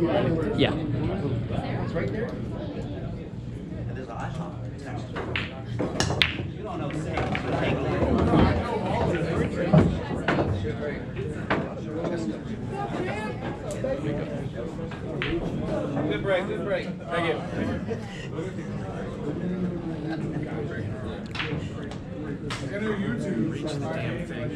Yeah. It's right there. And there's an IHOP next to it. You don't know Good break, good break. Thank you. I know YouTube. Reach the damn thing.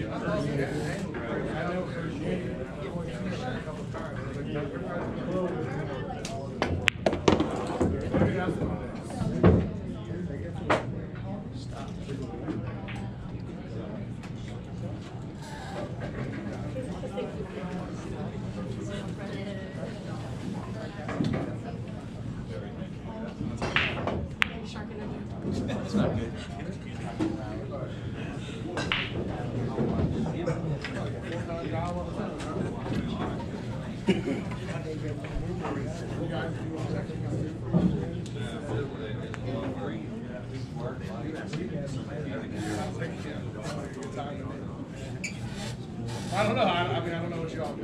I don't know. I, I mean, I don't know what y'all do.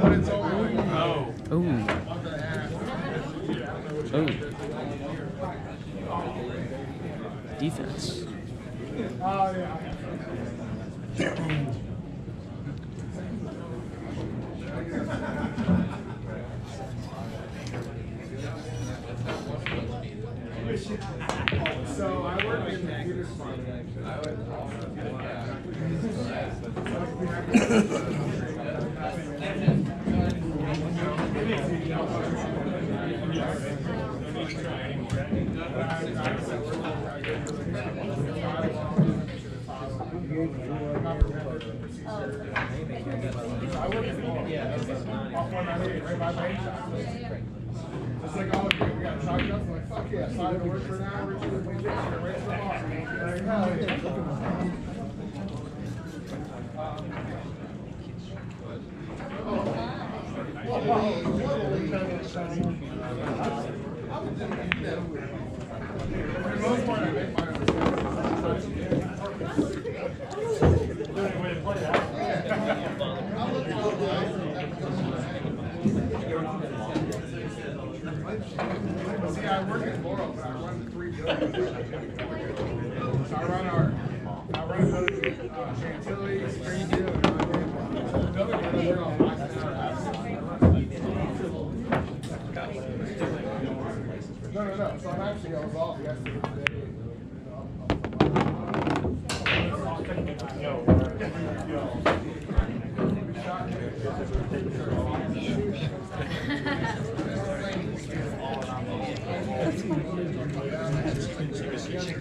But it's over. Oh. Ooh. Oh. Defense. Oh, yeah. So I work in computer department. I off one ninety eight, right by the main. It's like, oh, we got shotguns. I'm like, fuck yeah, sign to work for an hour, we just right to the bar. Like, hell yeah. For the most part, I make my See, I work at Laurel, but I run the three buildings. I run our, I run the, uh, Chantilly, Springfield, and are all my No, no, no, so I'm actually, I was off yesterday.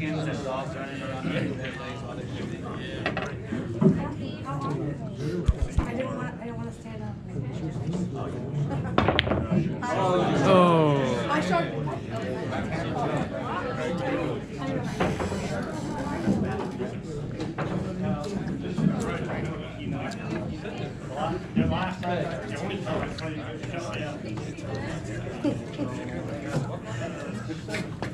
Chickens and dogs running around. their legs while they're shooting. I didn't want, I didn't want to stand up. Oh. I showed. Your last your only time,